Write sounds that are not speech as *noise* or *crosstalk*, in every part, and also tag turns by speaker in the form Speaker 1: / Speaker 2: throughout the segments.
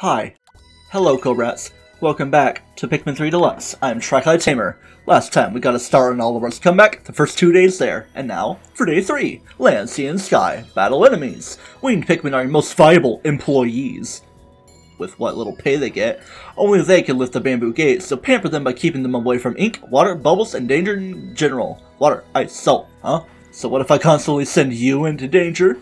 Speaker 1: Hi. Hello, Cobrats. Welcome back to Pikmin 3 Deluxe. I'm Tri Tamer. Last time we got a star in Olimar's comeback, the first two days there, and now, for day 3, land, sea, and sky, battle enemies. Winged Pikmin are your most valuable employees. With what little pay they get, only they can lift the bamboo gate, so pamper them by keeping them away from ink, water, bubbles, and danger in general. Water, ice, salt, huh? So what if I constantly send you into danger?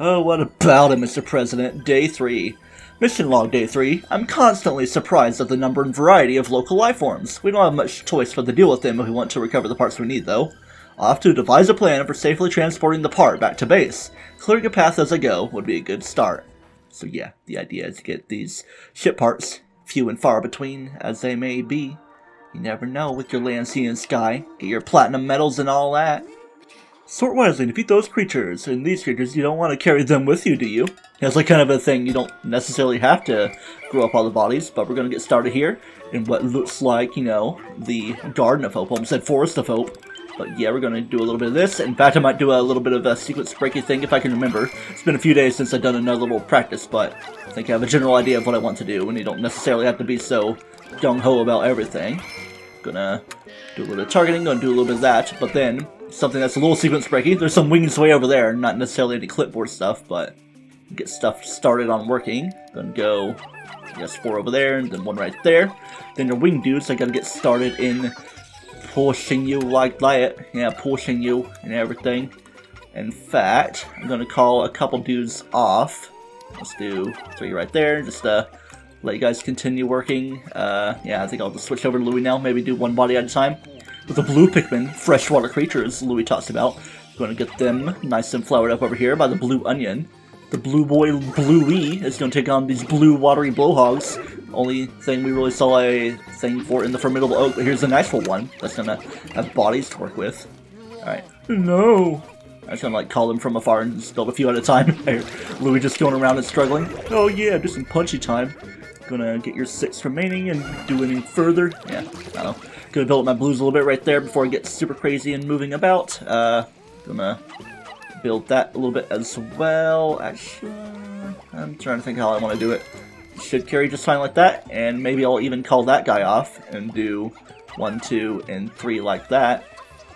Speaker 1: Oh, what about it, Mr. President? Day 3. Mission log day 3. I'm constantly surprised at the number and variety of local life forms. We don't have much choice but to deal with them if we want to recover the parts we need, though. I'll have to devise a plan for safely transporting the part back to base. Clearing a path as I go would be a good start. So yeah, the idea is to get these ship parts, few and far between as they may be. You never know with your land, sea, and sky. Get your platinum medals and all that. Sort wisely defeat those creatures, and these creatures, you don't want to carry them with you, do you? That's like kind of a thing, you don't necessarily have to grow up all the bodies, but we're going to get started here in what looks like, you know, the Garden of Hope. I almost said Forest of Hope. But yeah, we're going to do a little bit of this. In fact, I might do a little bit of a sequence breaking thing if I can remember. It's been a few days since I've done another little practice, but I think I have a general idea of what I want to do, and you don't necessarily have to be so gung-ho about everything. Gonna do a little targeting, gonna do a little bit of that, but then something that's a little sequence breaking. There's some wings way over there, not necessarily any clipboard stuff, but get stuff started on working. Gonna go, guess, four over there, and then one right there. Then your wing dudes, I gotta get started in pushing you like that. Yeah, pushing you and everything. In fact, I'm gonna call a couple dudes off. Let's do three right there, just uh, let you guys continue working. Uh, yeah, I think I'll just switch over to Louie now, maybe do one body at a time the blue Pikmin, freshwater creatures Louie talks about. Going to get them nice and flowered up over here by the blue onion. The blue boy Bluey is going to take on these blue watery blowhogs. Only thing we really saw a thing for in the formidable oak, but here's a nice one that's going to have bodies to work with. Alright. No! I'm just gonna like call them from afar and just build a few at a time. *laughs* Louie just going around and struggling. Oh yeah, do some punchy time. Gonna get your six remaining and do any further. Yeah, I don't know. Gonna build up my blues a little bit right there before I get super crazy and moving about. Uh, gonna build that a little bit as well. Actually, I'm trying to think how I want to do it. Should carry just fine like that, and maybe I'll even call that guy off and do one, two, and three like that.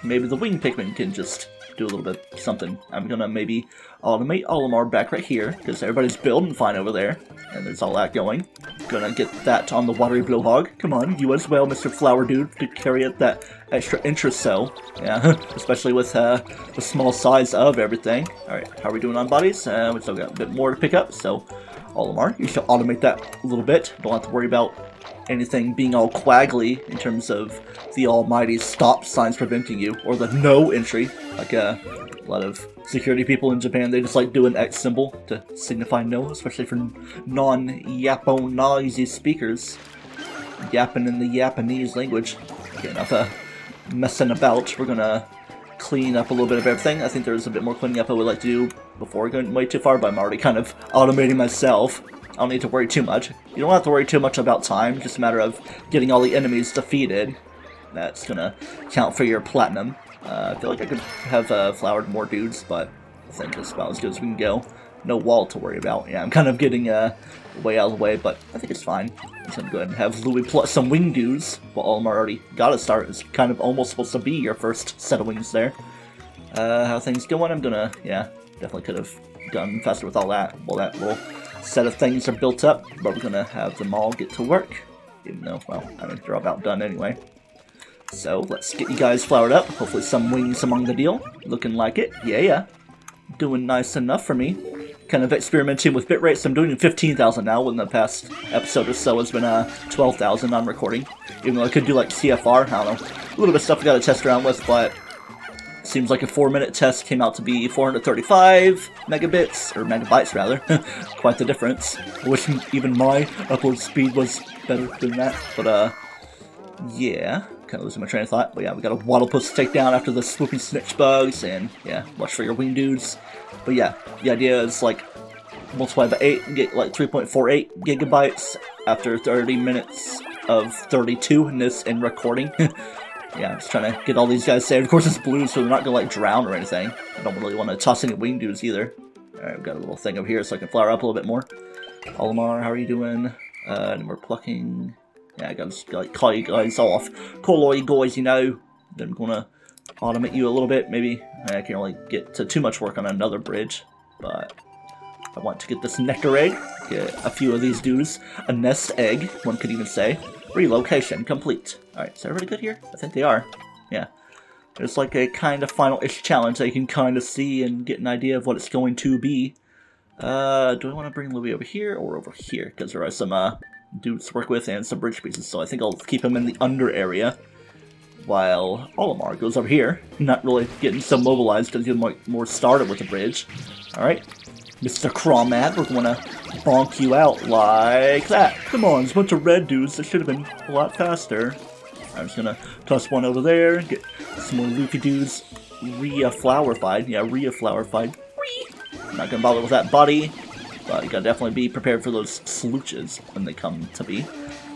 Speaker 1: Maybe the wing Pikmin can just do a little bit something. I'm gonna maybe automate Olimar back right here, because everybody's building fine over there, and there's all that going. Gonna get that on the watery blowhog. Come on, you as well, Mr. Flower Dude, to carry it that extra interest cell. Yeah, *laughs* especially with uh, the small size of everything. Alright, how are we doing on bodies? Uh, we still got a bit more to pick up, so Olimar, you should automate that a little bit. Don't have to worry about anything being all quaggly in terms of the almighty stop signs preventing you, or the no entry, like uh, a lot of security people in Japan, they just like do an X symbol to signify no, especially for non-Japanese speakers. Yapping in the Japanese language. Okay, enough uh, messing about. We're gonna clean up a little bit of everything. I think there's a bit more cleaning up I would like to do before going way too far, but I'm already kind of automating myself. I don't need to worry too much. You don't have to worry too much about time, just a matter of getting all the enemies defeated. That's gonna count for your platinum. Uh, I feel like I could have uh, flowered more dudes, but I think that's about as good as we can go. No wall to worry about. Yeah, I'm kind of getting uh, way out of the way, but I think it's fine. I'm gonna go ahead and have Louie plus some wing dudes. Well, Olimar already got a start. It's kind of almost supposed to be your first set of wings there. Uh, how things going? I'm gonna, yeah, definitely could have done faster with all that. Well, that little set of things are built up, but we're gonna have them all get to work. Even though, well, I mean, they're about done anyway. So, let's get you guys flowered up. Hopefully some wings among the deal. Looking like it. Yeah, yeah. Doing nice enough for me. Kind of experimenting with bit rates. I'm doing 15,000 now, when the past episode or so It's been uh, 12,000 on recording. Even though I could do like CFR, I don't know. A little bit of stuff I gotta test around with, but Seems like a four minute test came out to be 435 megabits, or megabytes rather. *laughs* Quite the difference. I wish even my upload speed was better than that, but uh, yeah. Kind of losing my train of thought, but yeah, we got a Wattlepuss to take down after the swooping snitch bugs, and yeah, watch for your wing dudes. But yeah, the idea is like multiply by 8 and get like 3.48 gigabytes after 30 minutes of 32 in recording. *laughs* yeah, I'm just trying to get all these guys saved. Of course, it's blue, so they're not gonna like drown or anything. I don't really want to toss any wing dudes either. Alright, we've got a little thing up here so I can flower up a little bit more. Olimar, how are you doing? Uh, and we're plucking. Yeah, I gotta like, call you guys off. Call all you guys, you know. Then I'm gonna automate you a little bit. Maybe I can only get to too much work on another bridge, but I want to get this nectar egg, get a few of these dudes, a nest egg, one could even say. Relocation complete. Alright, is everybody good here? I think they are. Yeah. There's like a kind of final-ish challenge that you can kind of see and get an idea of what it's going to be. Uh, do I want to bring Louie over here or over here? Because there are some uh, dudes to work with and some bridge pieces, so I think I'll keep him in the under area while Olimar goes over here, not really getting so mobilized because he's more, more started with the bridge. Alright, Mr. Crawmad, we're gonna bonk you out like that. Come on, there's a bunch of red dudes that should have been a lot faster. I'm just gonna toss one over there, get some more leafy dudes re-flowerfied. Yeah, re-flowerfied. I'm not gonna bother with that body, but you gotta definitely be prepared for those slooches when they come to be.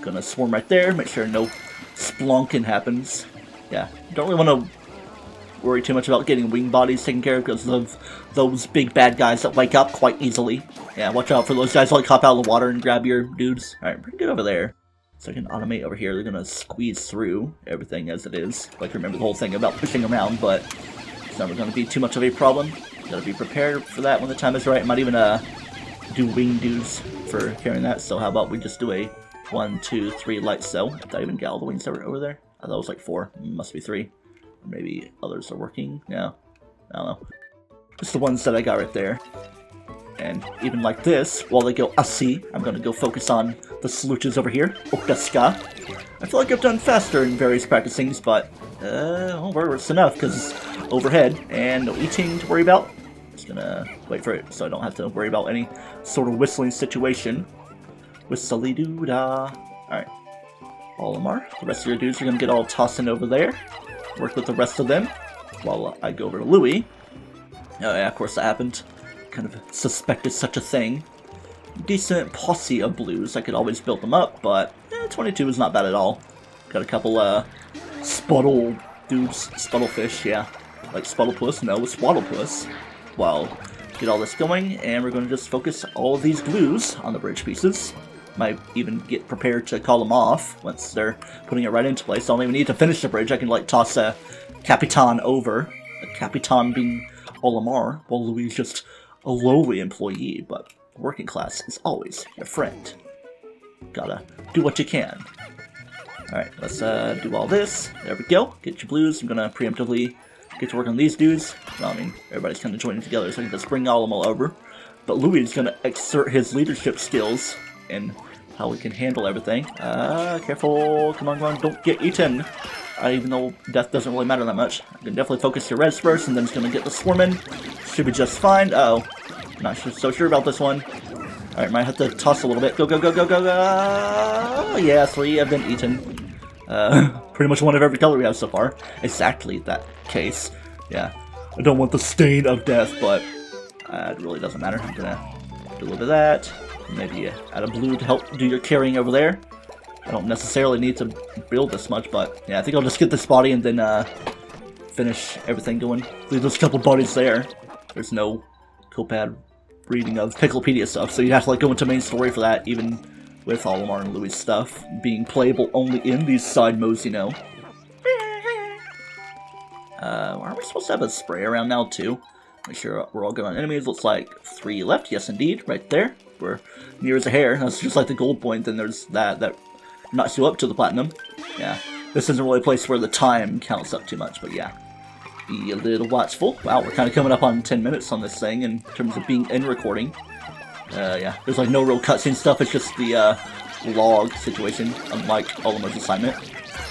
Speaker 1: Gonna swarm right there, make sure no splonking happens. Yeah, don't really want to worry too much about getting wing bodies taken care of because of those big bad guys that wake up quite easily. Yeah, watch out for those guys like hop out of the water and grab your dudes. Alright, pretty good over there. So I can automate over here. They're gonna squeeze through everything as it is. Like remember the whole thing about pushing around, but it's never gonna be too much of a problem. Gotta be prepared for that when the time is right. Might even uh do wing dudes for carrying that. So how about we just do a one, two, three light cell? Did I even get all the wings that were over there? I thought it was like four. Must be three. Maybe others are working. Yeah. I don't know. Just the ones that I got right there. And even like this, while they go Asi, I'm gonna go focus on the slooches over here. Okaska. I feel like I've done faster in various practicings, but uh, well, it's enough because overhead and no eating to worry about. Gonna wait for it so I don't have to worry about any sort of whistling situation. Whistly doo da. Alright. Olimar. The rest of your dudes are gonna get all tossed in over there. Work with the rest of them while I go over to Louie. Oh yeah, of course that happened. Kind of suspected such a thing. Decent posse of blues. I could always build them up, but eh, 22 is not bad at all. Got a couple uh sputtle dudes, sputtlefish, yeah. Like sputtlepuss, no, swaddlepuss. Well, get all this going, and we're going to just focus all these glues on the bridge pieces. Might even get prepared to call them off once they're putting it right into place. I don't even need to finish the bridge. I can like toss a Capitan over. A Capitan being Olimar, while Louie just a lowly employee, but working class is always your friend. Gotta do what you can. Alright, let's uh, do all this. There we go. Get your blues. I'm gonna preemptively get to work on these dudes. Well, I mean, everybody's kind of joining together, so I can just bring all of them all over. But Louie is gonna exert his leadership skills and how we can handle everything. Uh, careful. Come on, come on. Don't get eaten. Uh, even though death doesn't really matter that much. I can definitely focus your reds first, and then it's gonna get the swarming. Should be just fine. Uh oh Not so sure about this one. Alright, might have to toss a little bit. Go, go, go, go, go, go! Yeah, three have been eaten. Uh, *laughs* pretty much one of every color we have so far. Exactly that case. Yeah. I don't want the stain of death, but uh, it really doesn't matter. I'm gonna do a little bit of that. Maybe add a blue to help do your carrying over there. I don't necessarily need to build this much, but yeah, I think I'll just get this body and then uh, finish everything going. Leave those couple bodies there. There's no KopPad reading of Piklopedia stuff, so you have to like go into main story for that, even with Olimar and Louie stuff being playable only in these side modes, you know. Uh, aren't we supposed to have a spray around now, too? Make sure we're all good on enemies. Looks like three left. Yes, indeed. Right there. We're near as a hair. That's just like the gold point. Then there's that that knocks you up to the platinum. Yeah. This isn't really a place where the time counts up too much, but yeah. Be a little watchful. Wow, we're kind of coming up on 10 minutes on this thing in terms of being in recording. Uh, yeah, there's like no real cutscene stuff, it's just the uh, log situation, unlike Olimar's assignment.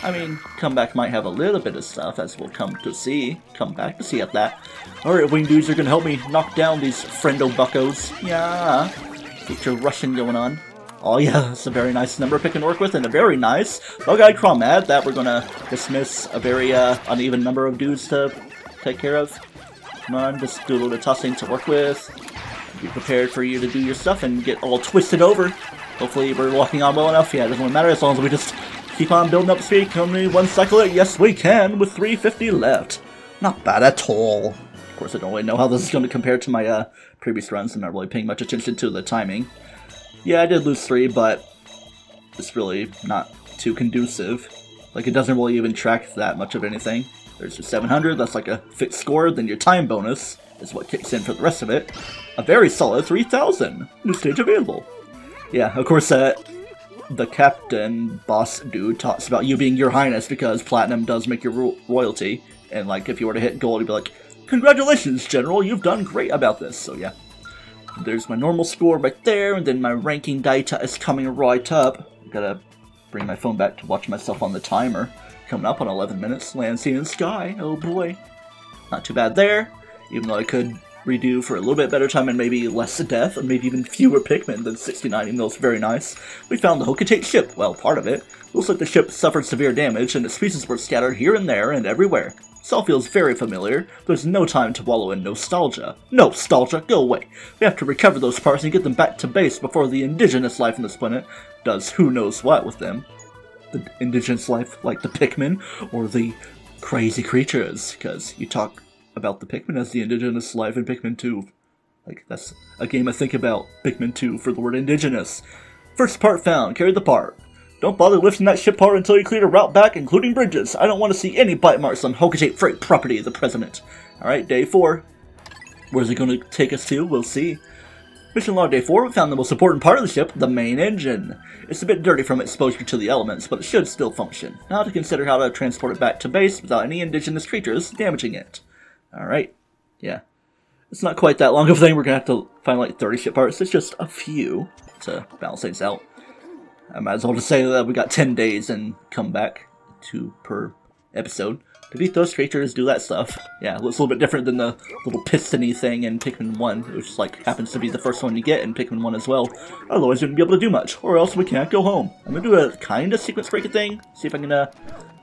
Speaker 1: I mean, Comeback might have a little bit of stuff, as we'll come to see. Come back to see at that. Alright, wing dudes are gonna help me knock down these friendo buckos. Yeah. Get your Russian going on. Oh yeah, it's a very nice number pick and work with, and a very nice bug-eyed Crawmad that we're gonna dismiss a very uh, uneven number of dudes to take care of. Come on, just do a little tossing to work with. Be prepared for you to do your stuff and get all twisted over. Hopefully we're walking on well enough. Yeah, it doesn't really matter as long as we just keep on building up speed. Can we one cycle it? Yes, we can with 350 left. Not bad at all. Of course, I don't really know how this is going to compare to my uh, previous runs. I'm not really paying much attention to the timing. Yeah, I did lose three, but it's really not too conducive. Like, it doesn't really even track that much of anything. There's your 700, that's like a fixed score, then your time bonus is what kicks in for the rest of it. A very solid 3000! New stage available. Yeah, of course, uh, the captain boss dude talks about you being your highness because platinum does make your ro royalty. And, like, if you were to hit gold, he'd be like, Congratulations, General, you've done great about this. So, yeah. There's my normal score right there, and then my ranking data is coming right up. Gotta bring my phone back to watch myself on the timer. Coming up on 11 minutes, land, sea, and sky. Oh boy. Not too bad there, even though I could redo for a little bit better time and maybe less death, and maybe even fewer Pikmin than 69, even though it's very nice. We found the Hocotate ship, well, part of it. Looks like the ship suffered severe damage, and its pieces were scattered here and there and everywhere. This all feels very familiar. There's no time to wallow in nostalgia. Nostalgia, go away. We have to recover those parts and get them back to base before the indigenous life on this planet does who knows what with them. The indigenous life, like the Pikmin, or the crazy creatures, because you talk about the Pikmin as the indigenous life in Pikmin 2. Like, that's a game I think about, Pikmin 2, for the word indigenous. First part found, carry the part. Don't bother lifting that ship part until you clear the route back, including bridges. I don't want to see any bite marks on Hocotate Freight property of the President. Alright, day 4. Where's it going to take us to? We'll see. Mission log day 4, we found the most important part of the ship, the main engine. It's a bit dirty from exposure to the elements, but it should still function. Now to consider how to transport it back to base without any indigenous creatures damaging it. Alright, yeah. It's not quite that long of a thing, we're gonna have to find like 30 ship parts, it's just a few to balance things out. I might as well just say that we got 10 days and come back, two per episode. to beat those creatures, do that stuff. Yeah, it looks a little bit different than the little pistony thing in Pikmin 1, which like happens to be the first one you get in Pikmin 1 as well. Otherwise, you wouldn't be able to do much, or else we can't go home. I'm gonna do a kind of sequence breaker thing, see if I can uh,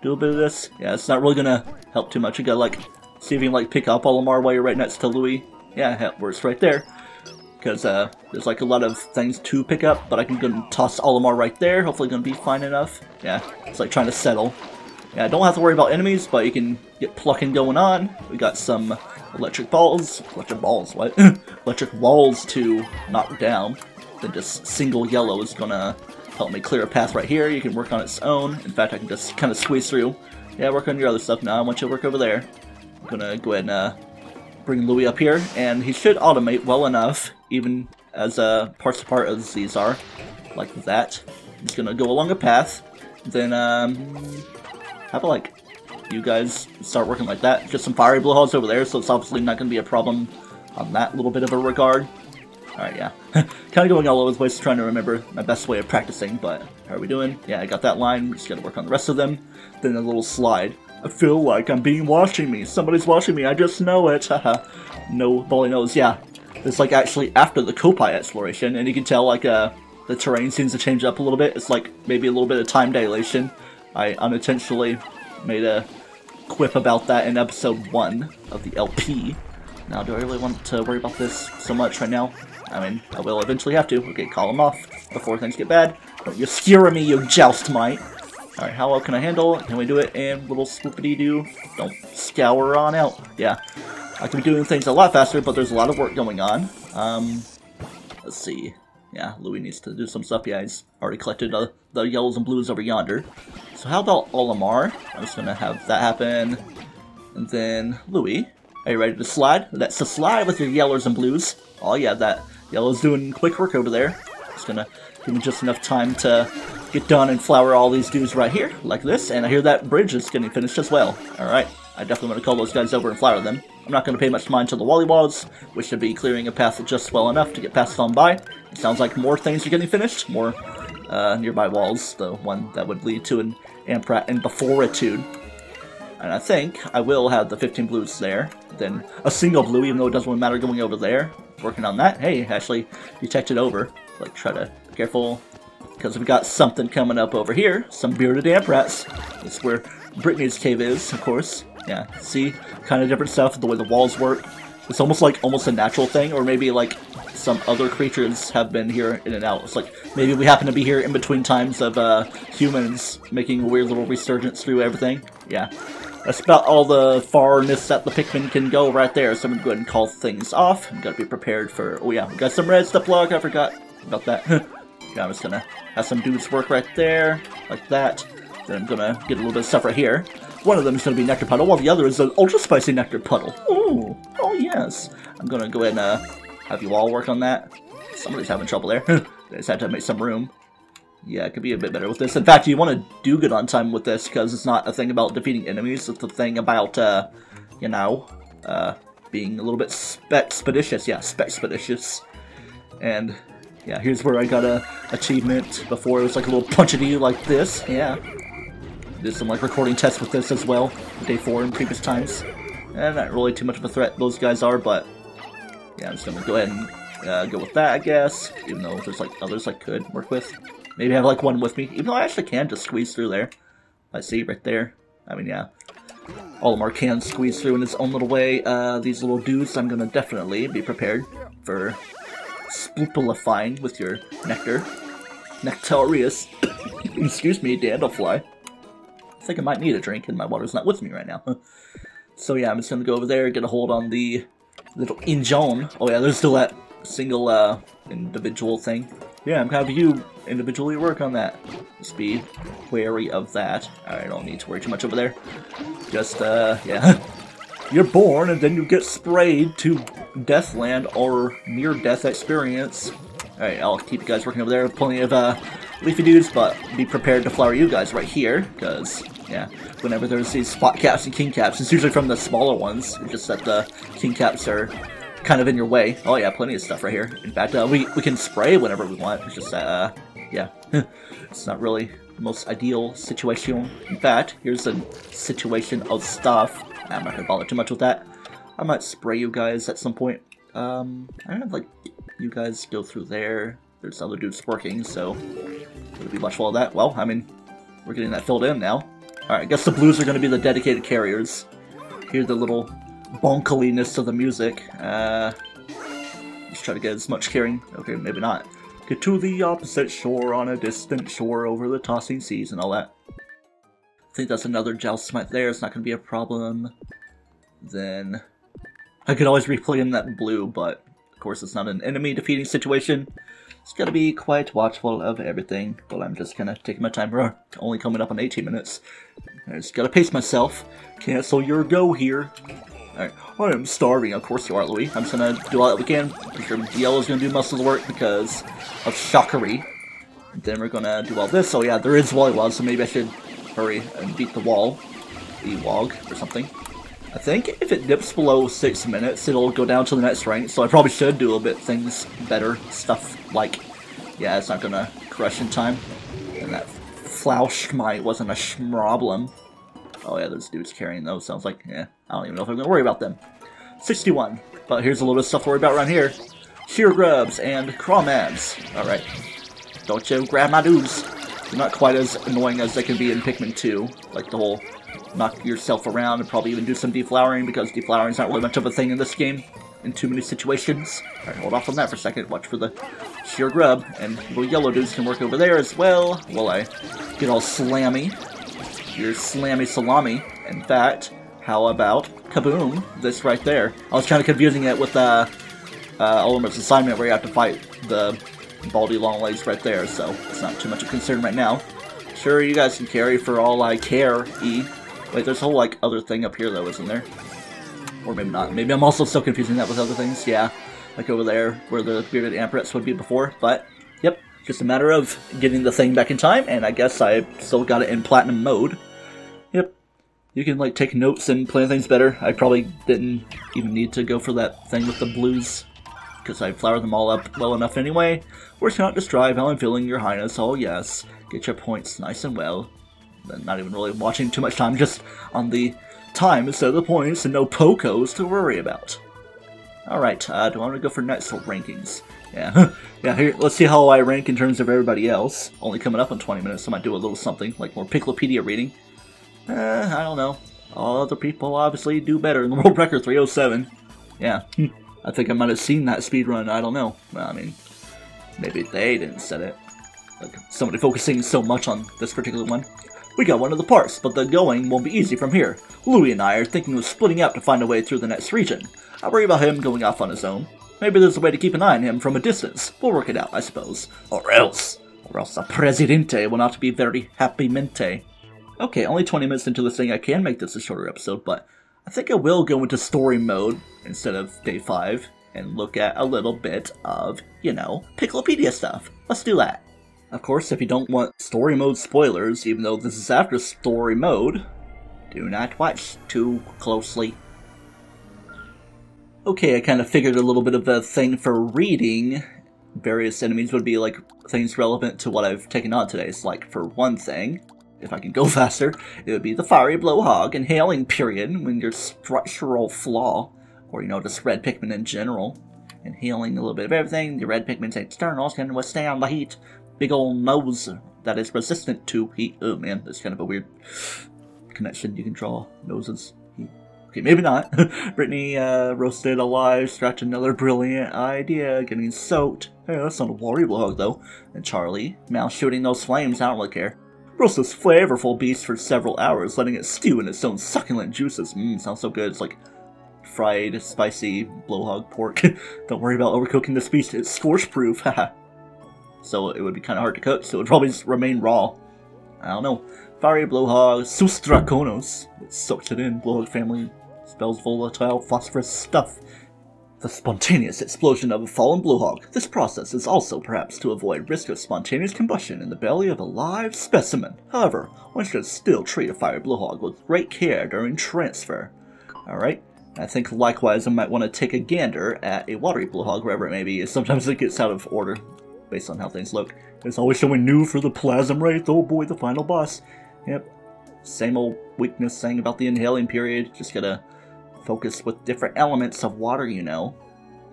Speaker 1: do a bit of this. Yeah, it's not really gonna help too much. You gotta like, see if you can like pick up Olimar while you're right next to Louie. Yeah, it works right there because uh, there's like a lot of things to pick up, but I can go and toss Olimar right there. Hopefully gonna be fine enough. Yeah, it's like trying to settle. Yeah, don't have to worry about enemies, but you can get plucking going on. We got some electric balls, electric balls, what? *laughs* electric walls to knock down. Then just single yellow is gonna help me clear a path right here. You can work on its own. In fact, I can just kind of squeeze through. Yeah, work on your other stuff now. I want you to work over there. I'm gonna go ahead and uh, bring Louie up here, and he should automate well enough, even as uh, parts to part as these are, like that. He's gonna go along a path, then um, how about like you guys start working like that? Just some fiery blue blowholes over there, so it's obviously not gonna be a problem on that little bit of a regard. Alright, yeah. *laughs* kind of going all over the place trying to remember my best way of practicing, but how are we doing? Yeah, I got that line. Just gotta work on the rest of them. Then a little slide. I feel like I'm being watching me. Somebody's watching me. I just know it. *laughs* Haha. no bully knows. Yeah, it's like actually after the Koppai exploration, and you can tell like uh the terrain seems to change up a little bit. It's like maybe a little bit of time dilation. I unintentionally made a quip about that in episode one of the LP. Now, do I really want to worry about this so much right now? I mean, I will eventually have to. Okay, call him off before things get bad. Don't you skewer me, you Joustmite. Alright, how well can I handle it? Can we do it in little swoopity-doo? Don't scour on out. Yeah. I can be doing things a lot faster, but there's a lot of work going on. Um, let's see. Yeah, Louie needs to do some stuff. Yeah, he's already collected uh, the yellows and blues over yonder. So how about Olimar? I'm just gonna have that happen. And then, Louie, are you ready to slide? That's a slide with your yellows and blues. Oh yeah, that yellow's doing quick work over there. Just gonna give me just enough time to get done and flower all these dudes right here, like this, and I hear that bridge is getting finished as well. Alright, I definitely want to call those guys over and flower them. I'm not going to pay much mind to the Wollywalls, which should be clearing a path just well enough to get passed on by. It sounds like more things are getting finished, more uh, nearby walls, the one that would lead to an Amprat and Beforitude. And I think I will have the 15 blues there, then a single blue, even though it doesn't really matter going over there. Working on that. Hey, actually detected over. Like, try to be careful, because we've got something coming up over here. Some bearded Amprats. That's where Brittany's cave is, of course. Yeah, see? Kind of different stuff, the way the walls work. It's almost like almost a natural thing, or maybe like some other creatures have been here in and out. It's like maybe we happen to be here in between times of uh, humans making a weird little resurgence through everything. Yeah. That's about all the farness that the Pikmin can go right there, so I'm to go ahead and call things off. I'm to be prepared for... Oh yeah, we got some red stuff log, I forgot about that. *laughs* I'm just gonna have some dudes work right there, like that. Then I'm gonna get a little bit of stuff right here. One of them is gonna be Nectar Puddle, while the other is an Ultra Spicy Nectar Puddle. Oh, oh yes. I'm gonna go ahead and uh, have you all work on that. Somebody's having trouble there. *laughs* they just had to make some room. Yeah, it could be a bit better with this. In fact, you want to do good on time with this, because it's not a thing about defeating enemies, it's a thing about, uh, you know, uh, being a little bit expeditious. Yeah, expeditious. And, yeah, here's where I got a achievement before. It was like a little punch at you like this. Yeah. Did some, like, recording tests with this as well, day four in previous times. And not really too much of a threat those guys are, but, yeah, I'm just gonna go ahead and uh, go with that, I guess, even though there's, like, others I could work with. Maybe have like one with me, even though I actually can just squeeze through there. I see right there. I mean, yeah. All of Olimar can squeeze through in his own little way. Uh, these little dudes, I'm gonna definitely be prepared for spoopalifying with your nectar. Nectarius. *coughs* Excuse me, Dandelion. I think I might need a drink, and my water's not with me right now. so yeah, I'm just gonna go over there, and get a hold on the little Injon. Oh yeah, there's still that single uh, individual thing. Yeah, I'm gonna have you individually work on that. Just be wary of that. I don't need to worry too much over there. Just, uh, yeah. *laughs* You're born and then you get sprayed to Deathland or near-death experience. Alright, I'll keep you guys working over there. Plenty of, uh, leafy dudes, but be prepared to flower you guys right here, because, yeah, whenever there's these spot caps and king caps, it's usually from the smaller ones, just that the king caps are kind of in your way. Oh yeah, plenty of stuff right here. In fact, uh, we, we can spray whenever we want. It's just, uh, yeah, *laughs* it's not really the most ideal situation. In fact, here's a situation of stuff. I'm not gonna bother too much with that. I might spray you guys at some point. Um, I don't have, like, you guys go through there. There's other dudes working, so would be much of that? Well, I mean, we're getting that filled in now. Alright, I guess the blues are to be the dedicated carriers. Hear the little bonkaliness of the music. Uh, let's try to get as much carrying. Okay, maybe not. Get to the opposite shore on a distant shore over the tossing seas and all that. I think that's another Joustmite there. It's not going to be a problem. Then I could always replay in that blue, but of course it's not an enemy defeating situation. It's gotta be quite watchful of everything, but I'm just gonna take my time. We're only coming up on 18 minutes. I just gotta pace myself. Cancel your go here. Alright, I am starving. Of course you are, Louie. I'm just gonna do all that we can. I'm sure Yellow's gonna do most of the work because of Shockery. Then we're gonna do all this. Oh yeah, there is Wollywog, so maybe I should hurry and beat the wall. The wog or something. I think if it dips below 6 minutes, it'll go down to the next rank, so I probably should do a bit things better. Stuff like, yeah, it's not gonna crush in time. And that Flauschmite wasn't a schmoblem. Oh yeah, those dudes carrying those. Sounds like, yeah, I don't even know if I'm to worry about them. 61. But here's a little bit of stuff to worry about around here. Sheargrubs and crawmads. Alright. Don't you grab my dudes. They're not quite as annoying as they can be in Pikmin 2. Like the whole knock yourself around and probably even do some deflowering because deflowering is not really much of a thing in this game in too many situations. Alright, hold off on that for a second. Watch for the sheargrub. And little yellow dudes can work over there as well while I get all slammy your slammy salami. In fact, how about kaboom? This right there. I was kind of confusing it with uh, uh, assignment where you have to fight the baldy long legs right there, so it's not too much of a concern right now. Sure, you guys can carry for all I care, E. Wait, there's a whole, like, other thing up here, though, isn't there? Or maybe not. Maybe I'm also still confusing that with other things. Yeah, like over there, where the Bearded Amprats would be before, but, yep. Just a matter of getting the thing back in time, and I guess I still got it in Platinum mode. Yep. You can, like, take notes and plan things better. I probably didn't even need to go for that thing with the blues, because I flowered them all up well enough anyway. Words cannot describe how I'm feeling, your highness. Oh, yes. Get your points nice and well. Not even really watching too much time, just on the time instead of the points, and no Pocos to worry about. Alright, uh, do I want to go for next rankings? Yeah, *laughs* yeah. Here, let's see how I rank in terms of everybody else. Only coming up in 20 minutes, so I might do a little something, like more Piklopedia reading. Uh, I don't know. All other people obviously do better in the *laughs* World Record 307. Yeah, *laughs* I think I might have seen that speed run. I don't know. Well, I mean, maybe they didn't set it. Like, somebody focusing so much on this particular one. We got one of the parts, but the going won't be easy from here. Louie and I are thinking of splitting up to find a way through the next region. I worry about him going off on his own. Maybe there's a way to keep an eye on him from a distance. We'll work it out, I suppose. Or else. or else the Presidente will not be very happy mente. Okay, only 20 minutes into this thing, I can make this a shorter episode, but I think I will go into story mode instead of day 5 and look at a little bit of, you know, Piklopedia stuff. Let's do that. Of course, if you don't want story mode spoilers, even though this is after story mode, do not watch too closely. Okay, I kind of figured a little bit of a thing for reading. Various enemies would be like things relevant to what I've taken on today. So like for one thing, if I can go *laughs* faster, it would be the fiery blowhog inhaling period when your structural flaw, or you know, just red Pikmin in general. Inhaling a little bit of everything, the red Pikmin's externals can withstand the heat. Big old nose that is resistant to heat. Oh man, that's kind of a weird connection you can draw. Noses. Okay, maybe not. *laughs* Brittany uh, roasted alive, scratch another brilliant idea, getting soaked. Hey, that's not a worry blog though. And Charlie, now shooting those flames, I don't really care. Roast this flavorful beast for several hours, letting it stew in its own succulent juices. Mmm, sounds so good. It's like fried, spicy blowhog pork. *laughs* don't worry about overcooking this beast, it's scorch proof, *laughs* haha. So it would be kind of hard to cook, so it would *laughs* probably just remain raw. I don't know. Fiery blowhog, Sus Draconos. It soaked it in. Blowhog family spells volatile phosphorus stuff. The spontaneous explosion of a fallen blowhog. This process is also perhaps to avoid risk of spontaneous combustion in the belly of a live specimen. However, one should still treat a fiery blowhog with great care during transfer. Alright, I think likewise I might want to take a gander at a watery blowhog, wherever it may be. Sometimes it gets out of order based on how things look. There's always someone new for the Plasm Wraith. Oh boy, the final boss. Yep. Same old weakness saying about the inhaling period. Just gotta focus with different elements of water, you know.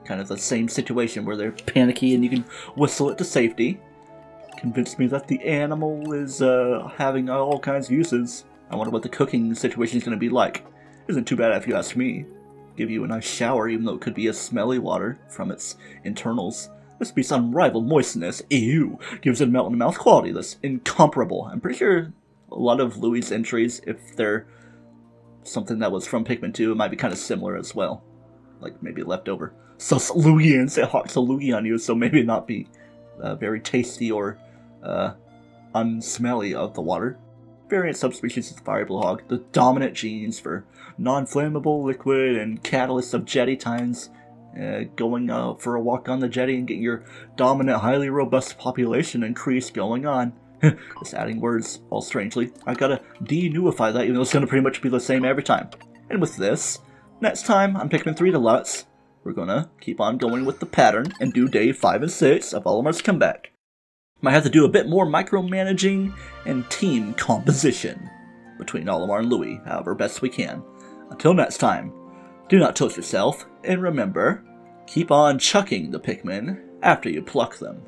Speaker 1: Kind of the same situation where they're panicky and you can whistle it to safety. Convinced me that the animal is uh, having all kinds of uses. I wonder what the cooking situation is to be like. Isn't too bad if you ask me. Give you a nice shower, even though it could be a smelly water from its internals. This beast's unrivaled moistness, ew, gives it a melt-in-the-mouth quality that's incomparable. I'm pretty sure a lot of Louie's entries, if they're something that was from Pikmin 2, it might be kind of similar as well. Like maybe leftover. So Sus Lugian, say of Lugi on you, so maybe not be uh, very tasty or uh, unsmelly of the water. Variant subspecies of the fire blowhog, the dominant genes for non-flammable liquid and catalyst of jetty times, uh, going uh, for a walk on the jetty and get your dominant, highly robust population increase going on. *laughs* Just adding words, all strangely. I gotta de-newify that, even though it's gonna pretty much be the same every time. And with this, next time Pikmin 3 Deluxe, we're gonna keep on going with the pattern and do day 5 and 6 of Olimar's comeback. Might have to do a bit more micromanaging and team composition between Olimar and Louie, however best we can. Until next time, do not toast yourself, and remember, keep on chucking the Pikmin after you pluck them.